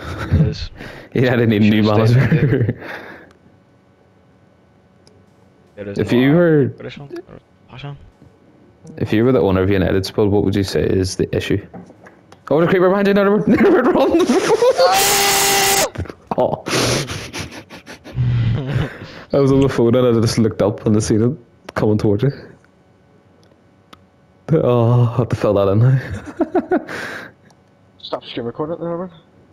It is. had need a new Balance. manager. If you were if you were the owner of United, Spud, what would you say is the issue? Oh, the creeper behind you, never, never run. oh. I was on the phone and I just looked up and I seen it coming towards you. Oh, I have to fill that in. Stop screen recording it, Robert.